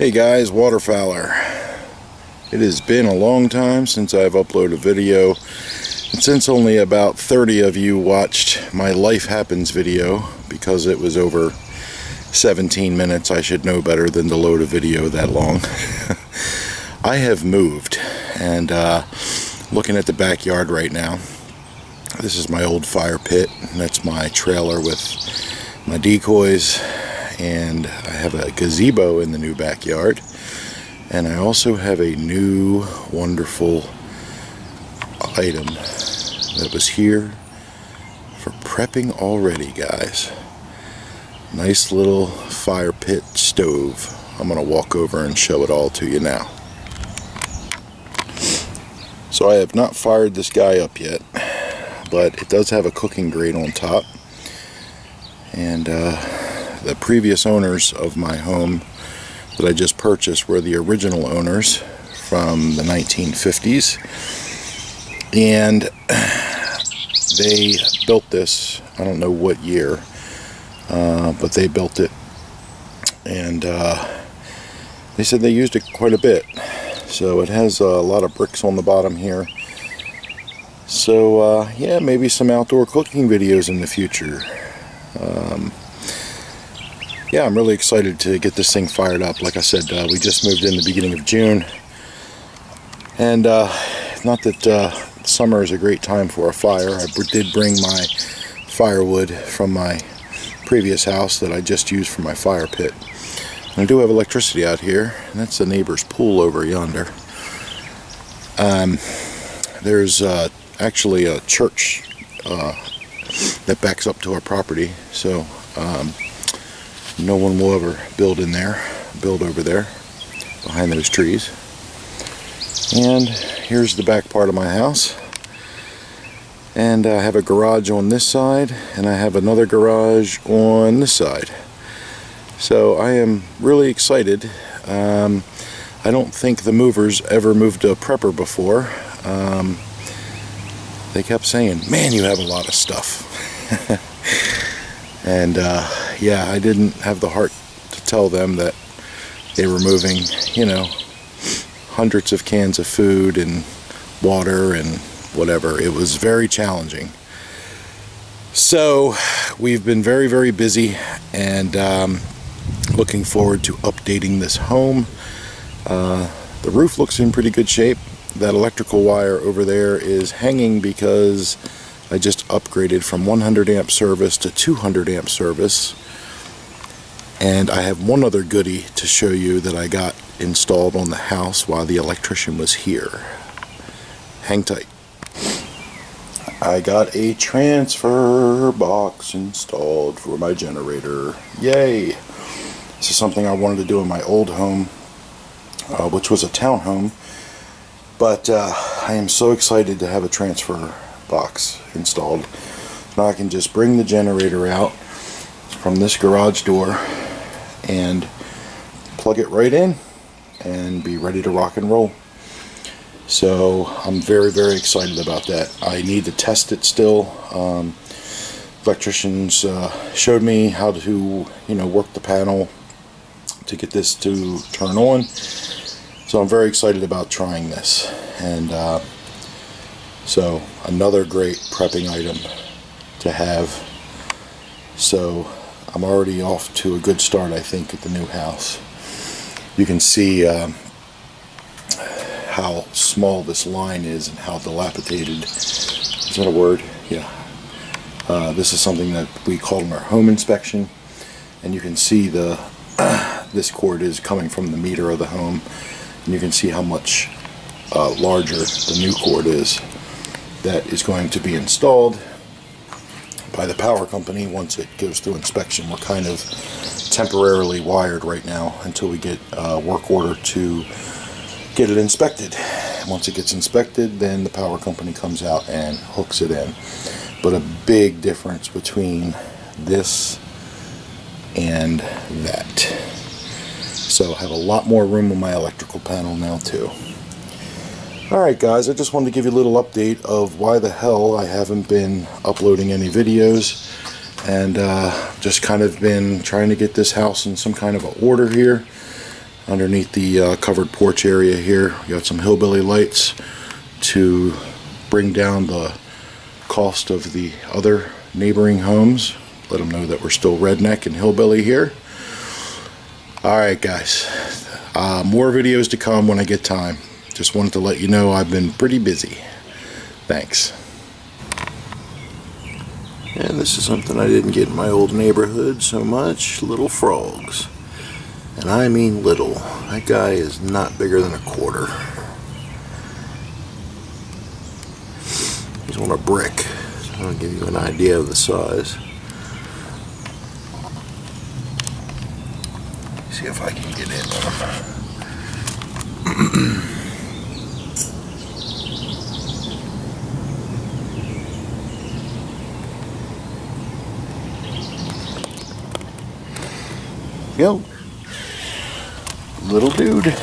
Hey guys, Waterfowler. It has been a long time since I've uploaded a video. And since only about 30 of you watched my Life Happens video, because it was over 17 minutes, I should know better than to load a video that long. I have moved, and uh, looking at the backyard right now, this is my old fire pit, that's my trailer with my decoys, and I have a gazebo in the new backyard. And I also have a new wonderful item that was here for prepping already guys. Nice little fire pit stove. I'm gonna walk over and show it all to you now. So I have not fired this guy up yet but it does have a cooking grate on top. And uh, the previous owners of my home that I just purchased were the original owners from the 1950s and they built this I don't know what year uh, but they built it. And uh, they said they used it quite a bit. So it has a lot of bricks on the bottom here. So uh, yeah maybe some outdoor cooking videos in the future. Um, yeah, I'm really excited to get this thing fired up. Like I said, uh, we just moved in the beginning of June. And uh, not that uh, summer is a great time for a fire. I did bring my firewood from my previous house that I just used for my fire pit. And I do have electricity out here, and that's the neighbor's pool over yonder. Um, there's uh, actually a church uh, that backs up to our property, so um, no one will ever build in there, build over there behind those trees. And here's the back part of my house. And I have a garage on this side and I have another garage on this side. So I am really excited. Um, I don't think the movers ever moved a prepper before. Um, they kept saying, man, you have a lot of stuff. and uh, yeah, I didn't have the heart to tell them that they were moving, you know, hundreds of cans of food and water and whatever. It was very challenging. So we've been very, very busy and um, looking forward to updating this home. Uh, the roof looks in pretty good shape. That electrical wire over there is hanging because I just upgraded from 100 amp service to 200 amp service and I have one other goodie to show you that I got installed on the house while the electrician was here. Hang tight. I got a transfer box installed for my generator. Yay! This is something I wanted to do in my old home, uh, which was a townhome. But uh, I am so excited to have a transfer box installed. Now I can just bring the generator out from this garage door and plug it right in and be ready to rock and roll. So I'm very, very excited about that. I need to test it still. Um, electricians uh, showed me how to, you know, work the panel to get this to turn on. So I'm very excited about trying this. And uh, so another great prepping item to have. So I'm already off to a good start, I think, at the new house. You can see um, how small this line is and how dilapidated. Is that a word? Yeah. Uh, this is something that we called in our home inspection, and you can see the this cord is coming from the meter of the home, and you can see how much uh, larger the new cord is that is going to be installed by the power company once it goes through inspection. We're kind of temporarily wired right now until we get a work order to get it inspected. Once it gets inspected, then the power company comes out and hooks it in. But a big difference between this and that. So I have a lot more room on my electrical panel now too. Alright guys, I just wanted to give you a little update of why the hell I haven't been uploading any videos and uh, just kind of been trying to get this house in some kind of a order here. underneath the uh, covered porch area here. We got some hillbilly lights to bring down the cost of the other neighboring homes. Let them know that we're still redneck and hillbilly here. Alright guys, uh, more videos to come when I get time. Just wanted to let you know I've been pretty busy. Thanks. And this is something I didn't get in my old neighborhood so much. Little frogs. And I mean little. That guy is not bigger than a quarter. He's on a brick. I'll give you an idea of the size. See if I can get in on go. Little dude.